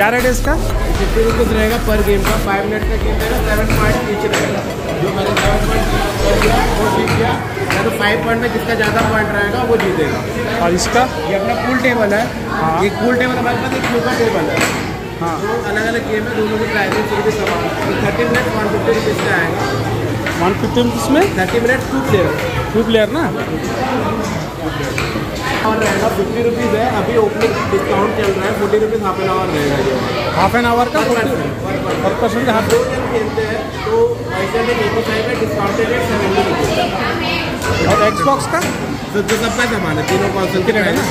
क्या रेट है इसका? फिफ्टी रुपीज़ रहेगा पर गेम का फाइव मिनट का गेम रहेगा सेवन पॉइंट ईच रहेगा। जो मैंने सेवन पॉइंट कर दिया वो जीत गया। या तो फाइव पॉइंट में जिसका ज़्यादा पॉइंट रहेगा वो जीतेगा और इसका? ये अपना पूल टेबल है। हाँ। एक पूल टेबल हमारे पास एक क्यूबा टेबल है। हाँ। तो अलग अलग गेम है दोनों की थोड़ी समान है। Thirty minute one fifty rupees का आएगा वन फिफ्टी रुपीज़ में? Thirty minute two player two player ना? और रहेगा फिफ्टी रुपीज़ है अभी ओपनिंग डिस्काउंट चल रहा है forty rupees half an hour रहेगा ये। हाफ़ एन आवर का पर person, पर पर्सन का हाफ़ दो जन खेलते हैं तो ऐसे में है डिस्काउंटेड सेवेंटी रुपीज़ और एक्सबॉक्स का? तो जो सबका सामान है तीनों कॉन्सन के कितने है ना?